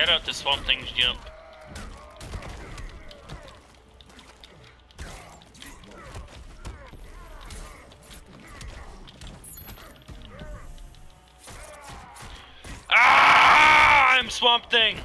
Shout out to Swamp Thing's jump. Ah! I'm Swamp Thing!